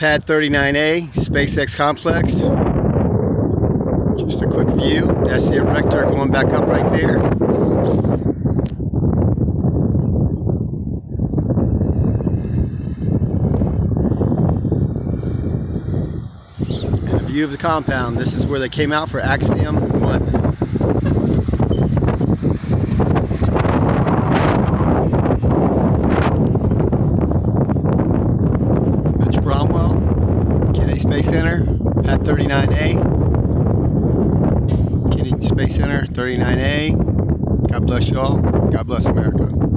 Pad 39A, SpaceX complex. Just a quick view. That's the erector going back up right there. And a view of the compound. This is where they came out for Axiom 1. Space Center, Pad 39A. Kennedy Space Center, 39A. God bless y'all. God bless America.